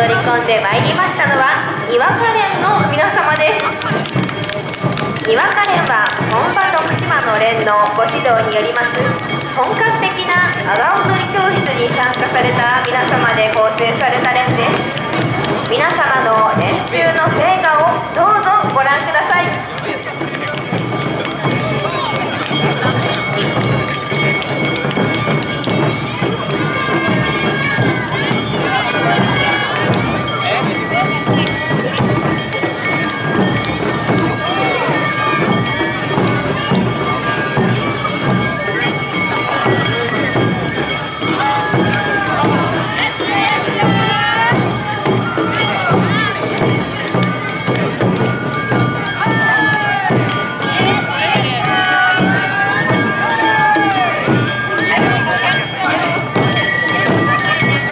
のはにわか連の皆様です。岩カレンは本場徳島の連のご指導によります本格的な阿波踊り教室に参加された皆様で構成された連です。